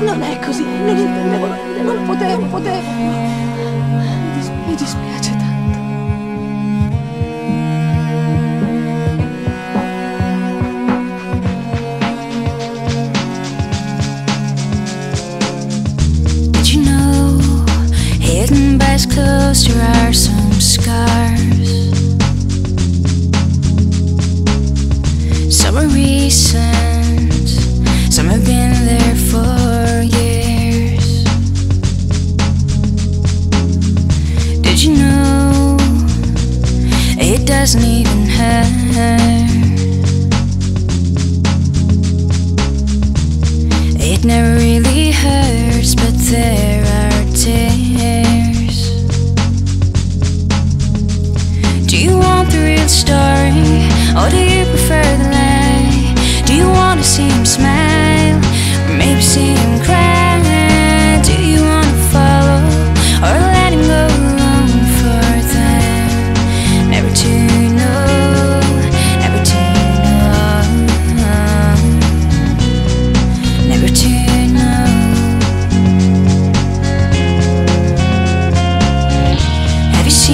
Non è così, non intendevo, non potevo, potevo. Mi, dis- mi dispiace tanto. Did you know hidden by his clothes there are some scars? Some are recent, some have been there for doesn't even hurt? It never really hurts, but there are tears. Do you want the real story, or do you prefer the lie? Do you want to see him smile, or maybe see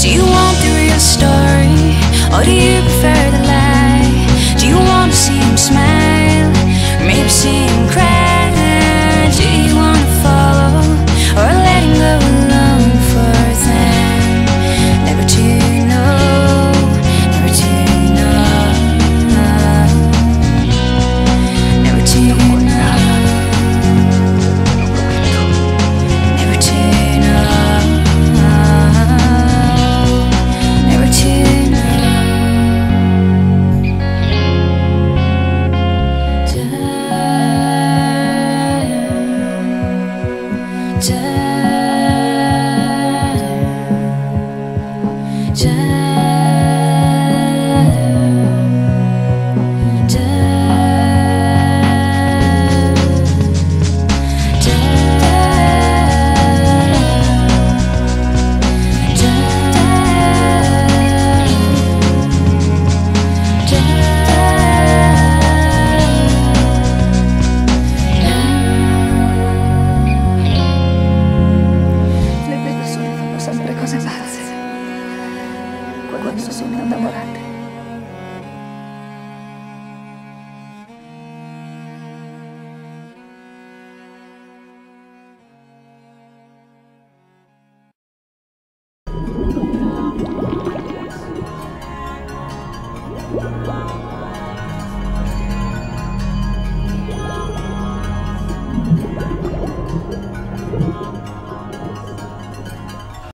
Do you want the real story, or do you prefer the lie? Do you want to see him smile, Le quando sou seu meu.